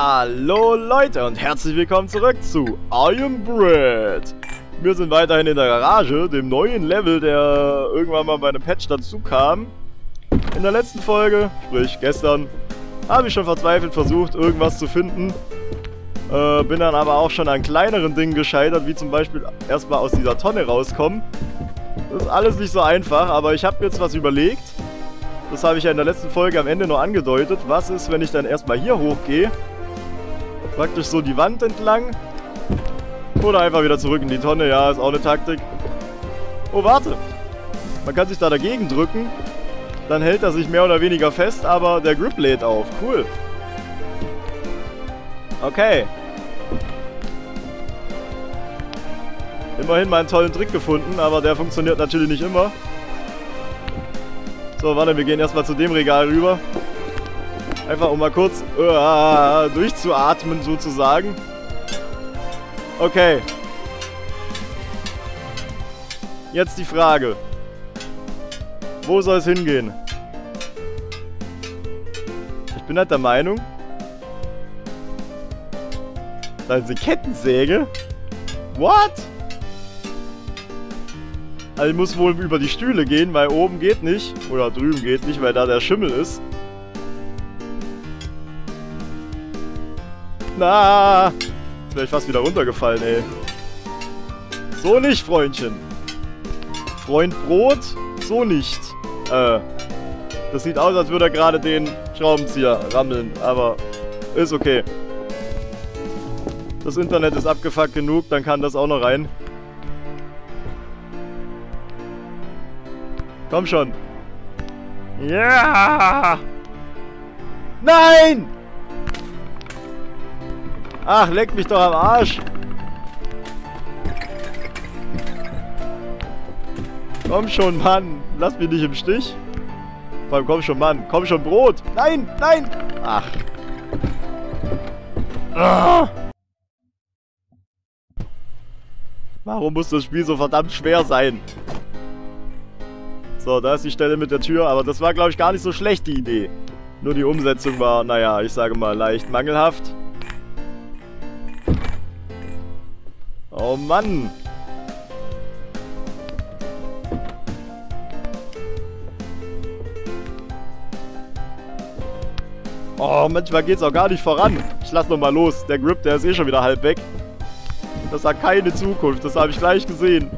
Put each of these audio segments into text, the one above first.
Hallo Leute und herzlich willkommen zurück zu Iron Bread. Wir sind weiterhin in der Garage, dem neuen Level, der irgendwann mal bei einem Patch dazu kam. In der letzten Folge, sprich gestern, habe ich schon verzweifelt versucht, irgendwas zu finden. Äh, bin dann aber auch schon an kleineren Dingen gescheitert, wie zum Beispiel erstmal aus dieser Tonne rauskommen. Das ist alles nicht so einfach, aber ich habe jetzt was überlegt. Das habe ich ja in der letzten Folge am Ende nur angedeutet. Was ist, wenn ich dann erstmal hier hochgehe? Praktisch so die Wand entlang. Oder einfach wieder zurück in die Tonne. Ja, ist auch eine Taktik. Oh, warte. Man kann sich da dagegen drücken. Dann hält er sich mehr oder weniger fest, aber der Grip lädt auf. Cool. Okay. Immerhin mal einen tollen Trick gefunden, aber der funktioniert natürlich nicht immer. So, warte, wir gehen erstmal zu dem Regal rüber. Einfach um mal kurz uh, durchzuatmen sozusagen. Okay. Jetzt die Frage. Wo soll es hingehen? Ich bin halt der Meinung... Da ist eine Kettensäge? What? Also ich muss wohl über die Stühle gehen, weil oben geht nicht. Oder drüben geht nicht, weil da der Schimmel ist. Na, jetzt wäre ich fast wieder runtergefallen, ey. So nicht, Freundchen. Freund Brot, so nicht. Äh, das sieht aus, als würde er gerade den Schraubenzieher rammeln, aber ist okay. Das Internet ist abgefuckt genug, dann kann das auch noch rein. Komm schon. Ja! Nein! Ach, leck mich doch am Arsch. Komm schon, Mann. Lass mich nicht im Stich. Vor allem, komm schon, Mann. Komm schon, Brot. Nein, nein. Ach. Ah. Warum muss das Spiel so verdammt schwer sein? So, da ist die Stelle mit der Tür, aber das war, glaube ich, gar nicht so schlecht, die Idee. Nur die Umsetzung war, naja, ich sage mal, leicht mangelhaft. Oh Mann! Oh, manchmal geht's auch gar nicht voran. Ich lass noch mal los. Der Grip, der ist eh schon wieder halb weg. Das hat keine Zukunft. Das habe ich gleich gesehen.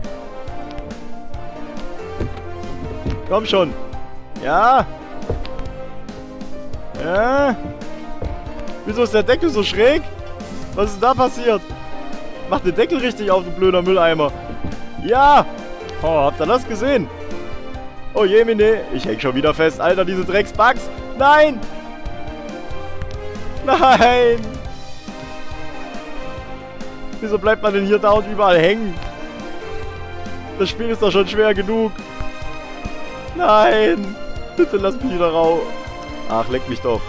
Komm schon. Ja. Ja. Wieso ist der Deckel so schräg? Was ist da passiert? Mach den Deckel richtig auf, du blöder Mülleimer. Ja. Oh, habt ihr das gesehen? Oh jemine. Ich häng schon wieder fest. Alter, diese Drecksbugs. Nein. Nein. Wieso bleibt man denn hier da und überall hängen? Das Spiel ist doch schon schwer genug. Nein! Bitte lass mich wieder raus. Ach, leck mich doch.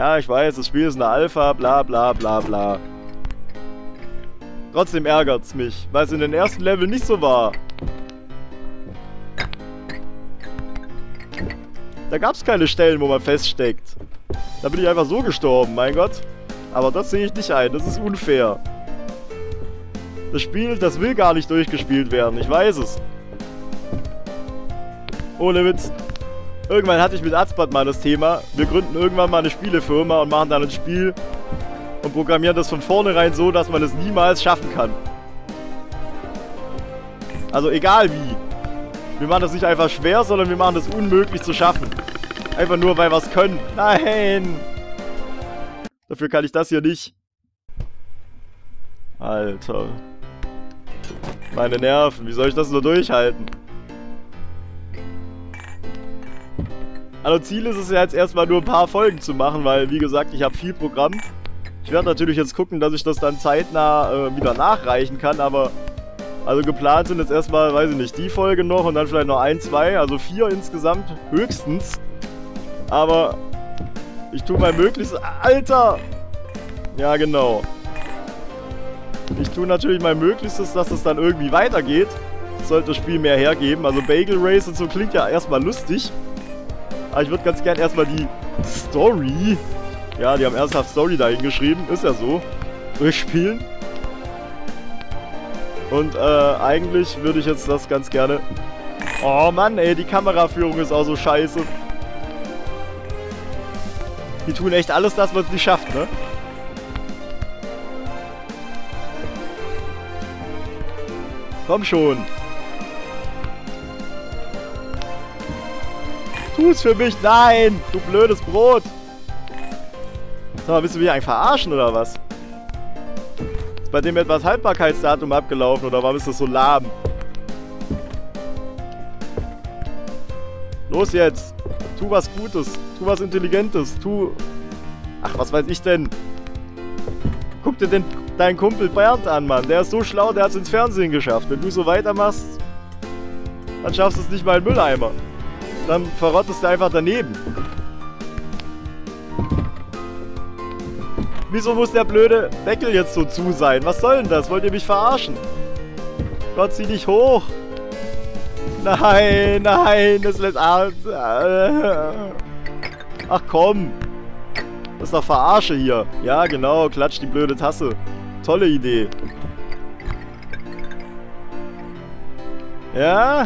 Ja, ich weiß, das Spiel ist eine Alpha, bla bla bla bla. Trotzdem ärgert's mich, weil es in den ersten Level nicht so war. Da gab's keine Stellen, wo man feststeckt. Da bin ich einfach so gestorben, mein Gott. Aber das sehe ich nicht ein, das ist unfair. Das Spiel, das will gar nicht durchgespielt werden. Ich weiß es. Ohne Witz. Irgendwann hatte ich mit Azbad mal das Thema. Wir gründen irgendwann mal eine Spielefirma und machen dann ein Spiel und programmieren das von vornherein so, dass man es niemals schaffen kann. Also egal wie. Wir machen das nicht einfach schwer, sondern wir machen das unmöglich zu schaffen. Einfach nur, weil wir es können. Nein! Dafür kann ich das hier nicht. Alter. Meine Nerven, wie soll ich das nur durchhalten? Also Ziel ist es ja jetzt erstmal nur ein paar Folgen zu machen, weil wie gesagt, ich habe viel Programm. Ich werde natürlich jetzt gucken, dass ich das dann zeitnah äh, wieder nachreichen kann, aber also geplant sind jetzt erstmal, weiß ich nicht, die Folge noch und dann vielleicht noch ein, zwei, also vier insgesamt höchstens. Aber ich tue mein Möglichstes. Alter! Ja, genau. Ich tue natürlich mein Möglichstes, dass es dann irgendwie weitergeht. Sollte das Spiel mehr hergeben. Also Bagel Race und so klingt ja erstmal lustig. Aber ich würde ganz gern erstmal die Story. Ja, die haben ernsthaft Story dahin geschrieben. Ist ja so. Durchspielen. Und äh, eigentlich würde ich jetzt das ganz gerne... Oh Mann, ey, die Kameraführung ist auch so scheiße. Die tun echt alles, dass man es nicht schafft, ne? Komm schon. Es für mich. Nein, du blödes Brot. Sag mal, willst du mich eigentlich verarschen oder was? Ist bei dem etwas Haltbarkeitsdatum abgelaufen oder warum ist das so lahm? Los jetzt. Tu was Gutes. Tu was Intelligentes. Tu... Ach, was weiß ich denn? Guck dir den, deinen Kumpel Bernd an, Mann. Der ist so schlau, der hat es ins Fernsehen geschafft. Wenn du so weitermachst, dann schaffst du es nicht mal in Mülleimer. Dann verrottest du einfach daneben. Wieso muss der blöde Deckel jetzt so zu sein? Was soll denn das? Wollt ihr mich verarschen? Gott, zieh dich hoch. Nein, nein, das lässt... Ach komm. Das ist doch Verarsche hier. Ja, genau, klatsch die blöde Tasse. Tolle Idee. Ja?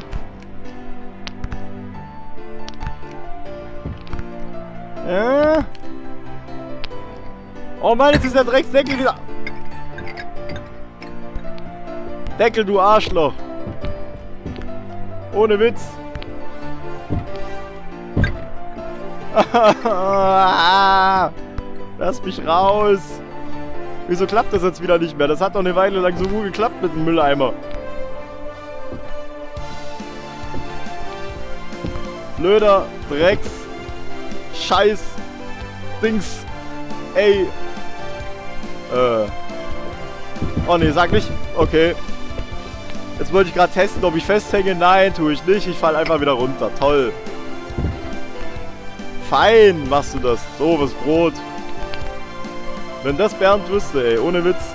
Ja? Oh Mann, jetzt ist der Drecksdeckel wieder... Deckel, du Arschloch. Ohne Witz. Lass mich raus. Wieso klappt das jetzt wieder nicht mehr? Das hat doch eine Weile lang so gut geklappt mit dem Mülleimer. Blöder Drecks. Scheiß. Dings. Ey. Äh. Oh ne, sag nicht. Okay. Jetzt wollte ich gerade testen, ob ich festhänge. Nein, tue ich nicht. Ich falle einfach wieder runter. Toll. Fein machst du das. Doofes Brot. Wenn das Bernd wüsste, ey. Ohne Witz.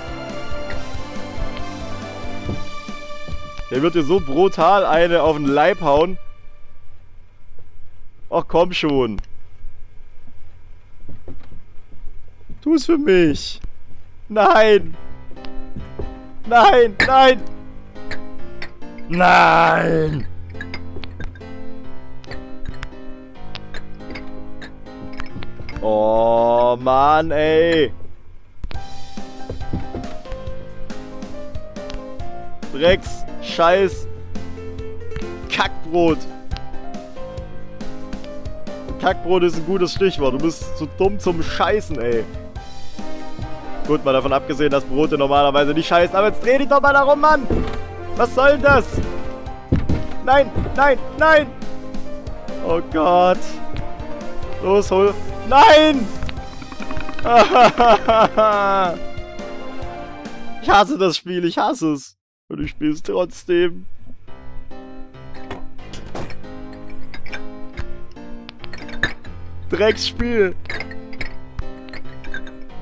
Der wird dir so brutal eine auf den Leib hauen. Ach komm schon. Tu es für mich. Nein. Nein, nein. Nein. Oh Mann, ey. Drecks, Scheiß, Kackbrot. Kackbrot ist ein gutes Stichwort. Du bist zu dumm zum Scheißen, ey. Gut, mal davon abgesehen, dass Brote normalerweise nicht scheißen. Aber jetzt dreh dich doch mal darum, Mann. Was soll das? Nein, nein, nein. Oh Gott. Los, hol. Nein! ich hasse das Spiel, ich hasse es. Und ich spiele es trotzdem. Drecksspiel.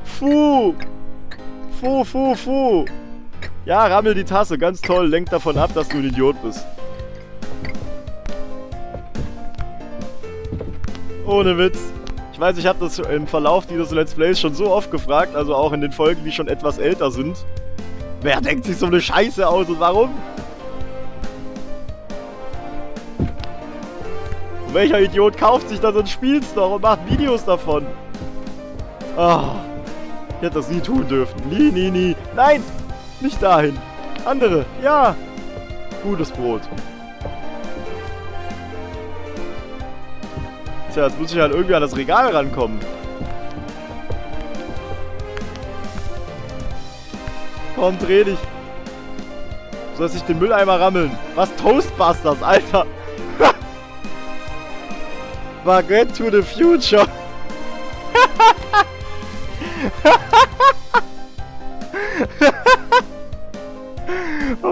Fu. Fu, fu, fu. Ja, rammel die Tasse. Ganz toll. Lenk davon ab, dass du ein Idiot bist. Ohne Witz. Ich weiß, ich habe das im Verlauf dieses Let's Plays schon so oft gefragt, also auch in den Folgen, die schon etwas älter sind. Wer denkt sich so eine Scheiße aus und warum? Welcher Idiot kauft sich das und spielt's doch und macht Videos davon? Ah, ich hätte das nie tun dürfen. Nie, nie, nie. Nein, nicht dahin. Andere, ja. Gutes Brot. Tja, jetzt muss ich halt irgendwie an das Regal rankommen. Komm, dreh dich. Du sollst dich den Mülleimer rammeln. Was? Toastbusters, Alter. Baguette to the future.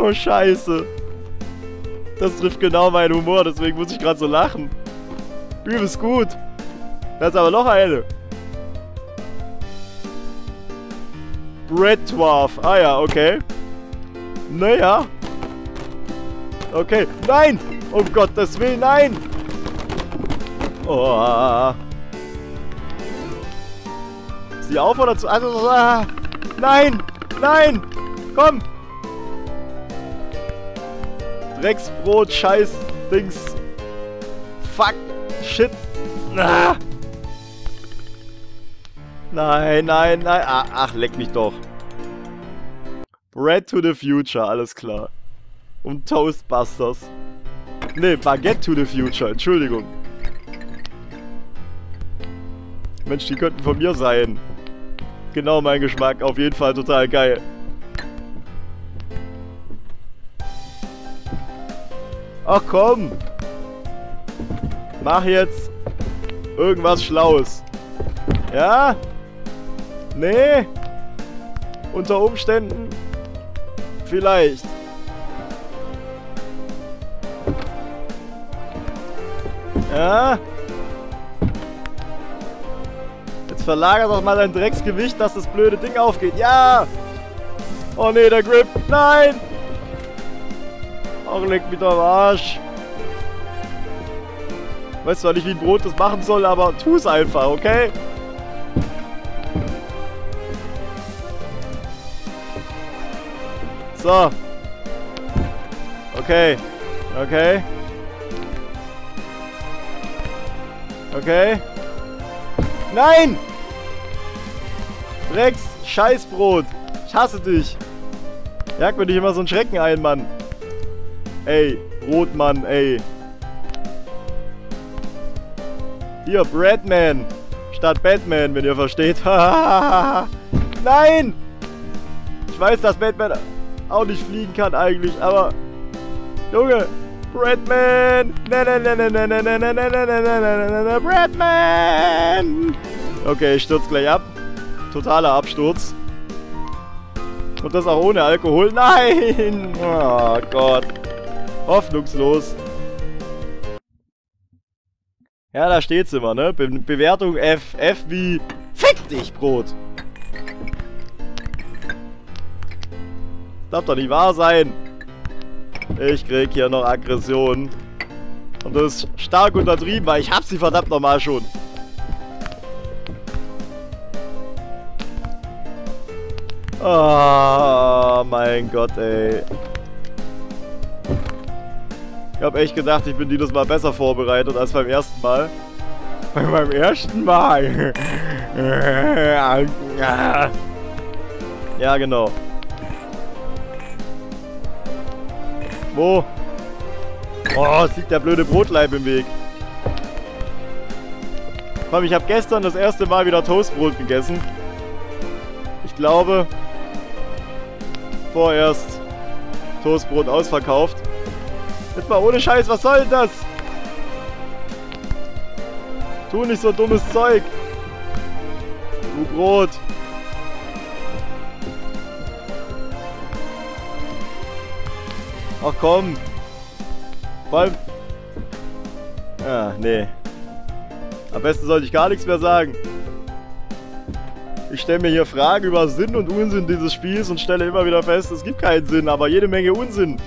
Oh, scheiße. Das trifft genau meinen Humor, deswegen muss ich gerade so lachen. Übelst gut. Da ist aber noch eine. Bread Dwarf. Ah ja, okay. Naja. Okay. Nein! Um Gottes Willen, nein! Oh. Ist die auf oder zu... Ah. Nein! Nein! Komm! Drecksbrot, Scheiß, Dings. Fuck, Shit. Ah. Nein, nein, nein. Ah, ach, leck mich doch. Bread to the Future, alles klar. Und Toastbusters. Ne, Baguette to the Future, Entschuldigung. Mensch, die könnten von mir sein. Genau mein Geschmack, auf jeden Fall total geil. Ach komm! Mach jetzt irgendwas Schlaues. Ja? Nee? Unter Umständen? Vielleicht. Ja? Jetzt verlager doch mal dein Drecksgewicht, dass das blöde Ding aufgeht. Ja! Oh nee, der Grip. Nein! Ach, leg mich doch am Arsch. Weiß zwar nicht, wie ein Brot das machen soll, aber tu es einfach, okay? So. Okay. Okay. Okay. Nein! Rex, Scheißbrot. Ich hasse dich. Jag mir nicht immer so einen Schrecken ein, Mann. Ey, Brotmann, ey. Hier, Bradman. Statt Batman, wenn ihr versteht. Nein! Ich weiß, dass Batman auch nicht fliegen kann eigentlich, aber... Junge! Bradman! Bradman! Okay, ich stürze gleich ab. Totaler Absturz. Und das auch ohne Alkohol. Nein! Oh Gott. Hoffnungslos. Ja, da steht's immer, ne? Be Bewertung F. F wie Fick dich, Brot! Darf doch nicht wahr sein. Ich krieg hier noch Aggression. Und das ist stark untertrieben, weil ich hab sie verdammt nochmal schon. Oh mein Gott, ey. Ich hab echt gedacht, ich bin dieses Mal besser vorbereitet als beim ersten Mal. Bei meinem ersten Mal. Ja, genau. Wo? Oh, es liegt der blöde Brotleib im Weg. Komm, ich habe gestern das erste Mal wieder Toastbrot gegessen. Ich glaube, vorerst Toastbrot ausverkauft. Jetzt mal ohne Scheiß, was soll denn das? Tu nicht so dummes Zeug. Du Brot. Ach komm. Vor allem... Ja, nee. Am besten sollte ich gar nichts mehr sagen. Ich stelle mir hier Fragen über Sinn und Unsinn dieses Spiels und stelle immer wieder fest, es gibt keinen Sinn, aber jede Menge Unsinn.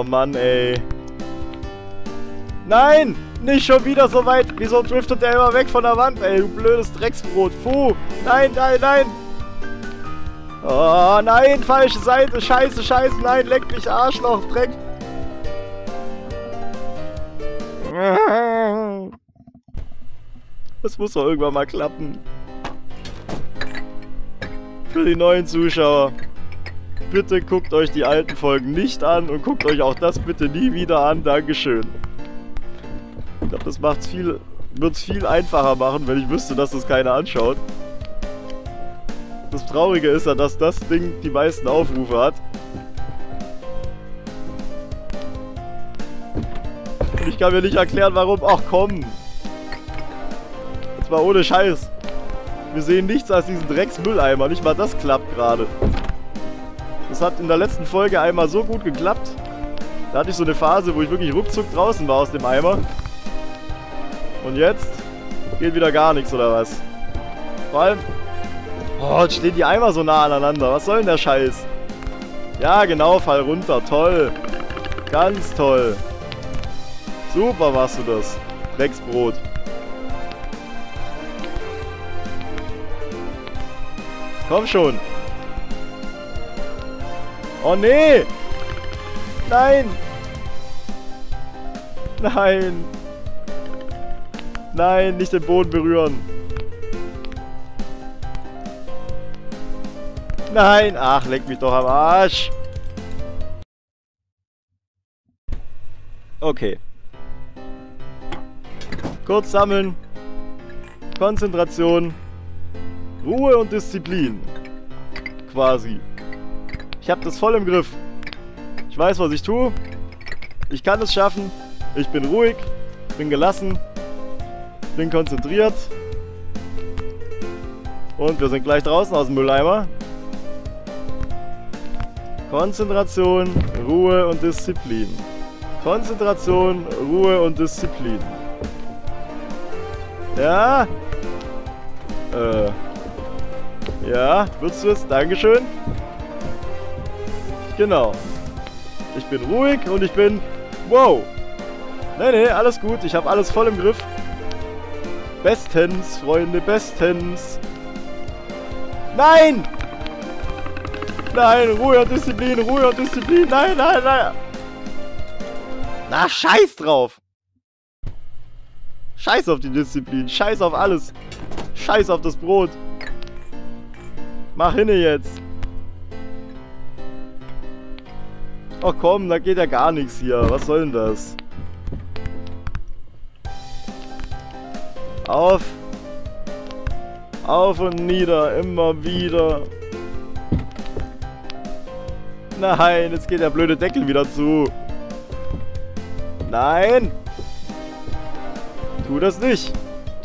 Oh Mann, ey. Nein! Nicht schon wieder so weit. Wieso driftet der immer weg von der Wand, ey? Du blödes Drecksbrot. Puh. Nein, nein, nein. Oh nein, falsche Seite. Scheiße, scheiße. Nein, leck mich Arschloch. Dreck. Das muss doch irgendwann mal klappen. Für die neuen Zuschauer. Bitte guckt euch die alten Folgen nicht an und guckt euch auch das bitte nie wieder an. Dankeschön. Ich glaube, das macht's viel, wird's viel einfacher machen, wenn ich wüsste, dass das keiner anschaut. Das Traurige ist ja, dass das Ding die meisten Aufrufe hat. Und ich kann mir nicht erklären, warum. Ach komm. Jetzt mal ohne Scheiß. Wir sehen nichts als diesen Drecksmülleimer. Nicht mal das klappt gerade. Das hat in der letzten Folge einmal so gut geklappt. Da hatte ich so eine Phase, wo ich wirklich ruckzuck draußen war aus dem Eimer. Und jetzt geht wieder gar nichts, oder was? Vor allem... Oh, jetzt stehen die Eimer so nah aneinander. Was soll denn der Scheiß? Ja, genau, fall runter. Toll. Ganz toll. Super machst du das. Drecksbrot. Komm schon. Oh nee! Nein! Nein! Nein, nicht den Boden berühren. Nein! Ach, leck mich doch am Arsch. Okay. Kurz sammeln. Konzentration. Ruhe und Disziplin. Quasi. Ich habe das voll im Griff. Ich weiß, was ich tue. Ich kann es schaffen. Ich bin ruhig. Bin gelassen. Bin konzentriert. Und wir sind gleich draußen aus dem Mülleimer. Konzentration, Ruhe und Disziplin. Konzentration, Ruhe und Disziplin. Ja? Äh. Ja, würdest du es? Dankeschön. Genau. Ich bin ruhig und ich bin... Wow. Nee, nee, alles gut. Ich habe alles voll im Griff. Bestens, Freunde, bestens. Nein! Nein, Ruhe und Disziplin, Ruhe und Disziplin. Nein, nein, nein. Na, scheiß drauf. Scheiß auf die Disziplin. Scheiß auf alles. Scheiß auf das Brot. Mach hinne jetzt. Ach komm, da geht ja gar nichts hier. Was soll denn das? Auf. Auf und nieder. Immer wieder. Nein, jetzt geht der blöde Deckel wieder zu. Nein! Tu das nicht!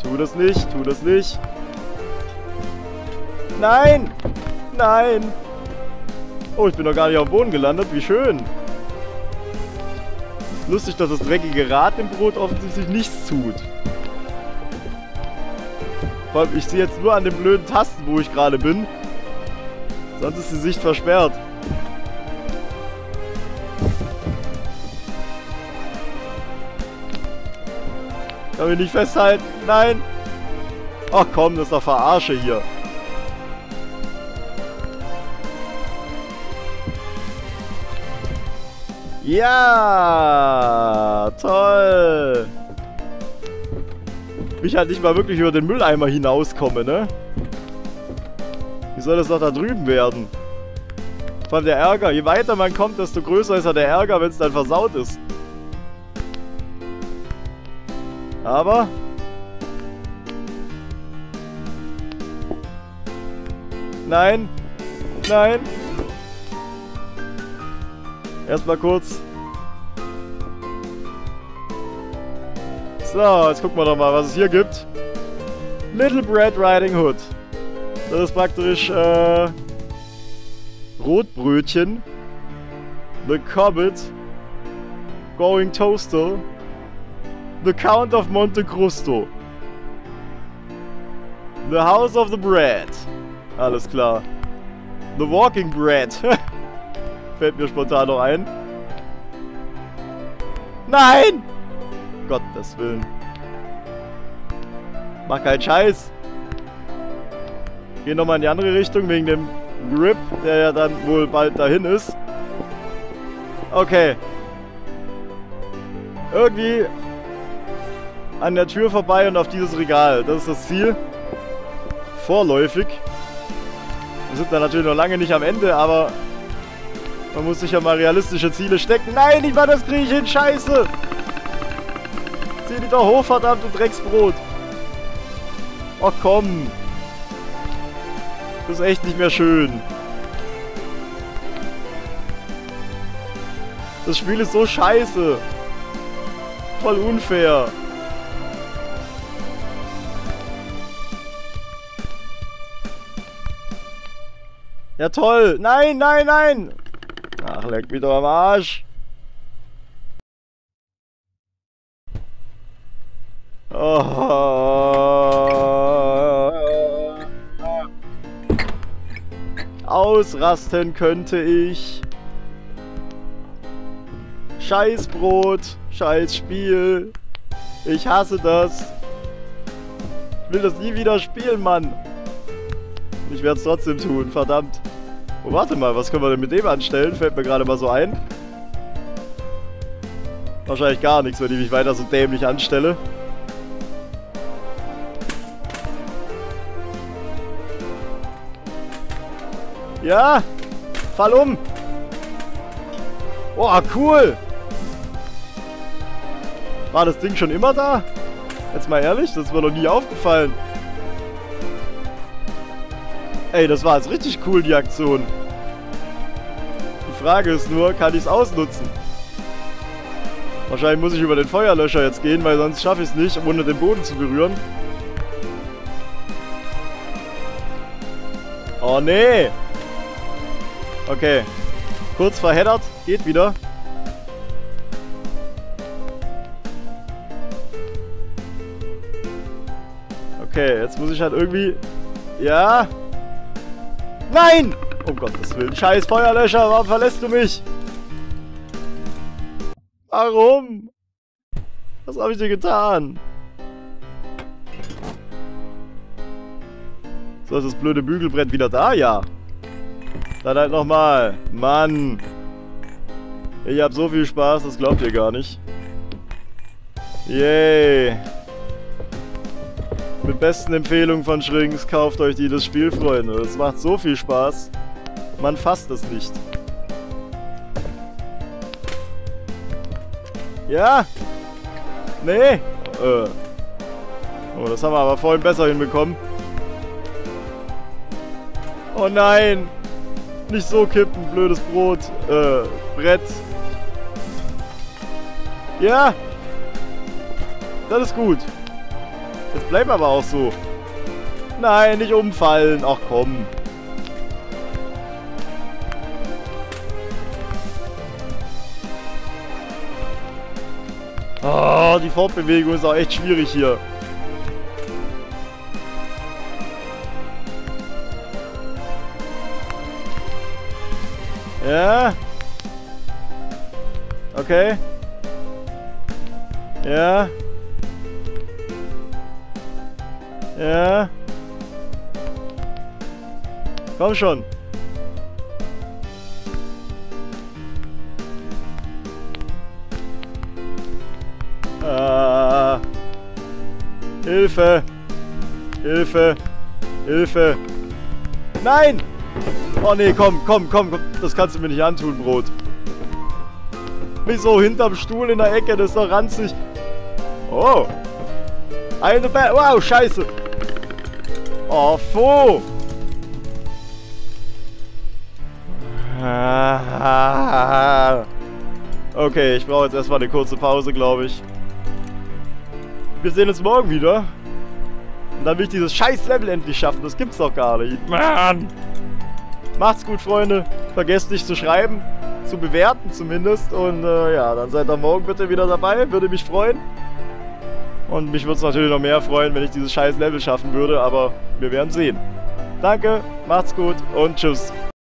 Tu das nicht, tu das nicht. Nein! Nein! Oh, ich bin doch gar nicht auf dem Boden gelandet. Wie schön. Lustig, dass das dreckige Rad im Brot offensichtlich nichts tut. Vor allem, ich sehe jetzt nur an den blöden Tasten, wo ich gerade bin. Sonst ist die Sicht versperrt. Kann mich nicht festhalten. Nein. Ach komm, das ist doch Verarsche hier. Ja, toll. Ich halt nicht mal wirklich über den Mülleimer hinauskomme, ne? Wie soll das doch da drüben werden? Vor der Ärger. Je weiter man kommt, desto größer ist ja der Ärger, wenn es dann versaut ist. Aber... Nein. Nein. Erstmal kurz. So, jetzt gucken wir doch mal, was es hier gibt. Little Bread Riding Hood. Das ist praktisch, äh... Rotbrötchen. The Cobbit. Going Toaster. The Count of Monte Cristo. The House of the Bread. Alles klar. The Walking Bread. Fällt mir spontan noch ein. Nein! Gottes Willen. Mach keinen Scheiß. Geh nochmal in die andere Richtung wegen dem Grip, der ja dann wohl bald dahin ist. Okay. Irgendwie an der Tür vorbei und auf dieses Regal. Das ist das Ziel. Vorläufig. Wir sind da natürlich noch lange nicht am Ende, aber man muss sich ja mal realistische Ziele stecken. Nein, ich war das kriege ich hin. Scheiße. Zieh dich doch hoch, verdammt, du Drecksbrot. Oh komm. Das ist echt nicht mehr schön. Das Spiel ist so scheiße. Voll unfair. Ja toll. Nein, nein, nein. Ach, leck mich doch am Arsch. Oh. Ausrasten könnte ich. Scheiß Brot. Scheiß Spiel. Ich hasse das. Ich will das nie wieder spielen, Mann. Ich werde es trotzdem tun, verdammt. Oh, warte mal, was können wir denn mit dem anstellen? Fällt mir gerade mal so ein. Wahrscheinlich gar nichts, wenn ich mich weiter so dämlich anstelle. Ja! Fall um! Oh, cool! War das Ding schon immer da? Jetzt mal ehrlich, das ist mir noch nie aufgefallen. Ey, das war jetzt richtig cool, die Aktion. Die Frage ist nur, kann ich es ausnutzen? Wahrscheinlich muss ich über den Feuerlöscher jetzt gehen, weil sonst schaffe ich es nicht, ohne den Boden zu berühren. Oh, nee. Okay. Kurz verheddert. Geht wieder. Okay, jetzt muss ich halt irgendwie... Ja. Nein! Um Gottes Willen. Scheiß Feuerlöscher, warum verlässt du mich? Warum? Was habe ich dir getan? So, ist das blöde Bügelbrett wieder da? Ja. Dann halt nochmal. Mann. Ich hab so viel Spaß, das glaubt ihr gar nicht. Yay. Mit besten Empfehlungen von Schrinks, kauft euch dieses Spiel, Freunde. Es macht so viel Spaß. Man fasst es nicht. Ja? Nee? Äh. Oh, das haben wir aber vorhin besser hinbekommen. Oh nein! Nicht so kippen, blödes Brot. Äh, Brett. Ja! Das ist gut. Jetzt bleiben aber auch so. Nein, nicht umfallen. Ach komm. Oh, die Fortbewegung ist auch echt schwierig hier. Ja. Okay. Ja. Ja. Komm schon. Ah. Hilfe. Hilfe. Hilfe. Nein! Oh nee, komm, komm, komm, komm. Das kannst du mir nicht antun, Brot. Wieso hinterm Stuhl in der Ecke? Das ist doch ranzig. Oh. Eine Bär. Wow, scheiße. Oh, fu. Okay, ich brauche jetzt erstmal eine kurze Pause, glaube ich. Wir sehen uns morgen wieder. Und dann will ich dieses scheiß Level endlich schaffen. Das gibt's doch gar nicht. Mann! Macht's gut, Freunde. Vergesst nicht zu schreiben, zu bewerten zumindest. Und äh, ja, dann seid ihr morgen bitte wieder dabei. Würde mich freuen. Und mich würde es natürlich noch mehr freuen, wenn ich dieses scheiß Level schaffen würde. Aber wir werden sehen. Danke, macht's gut und tschüss.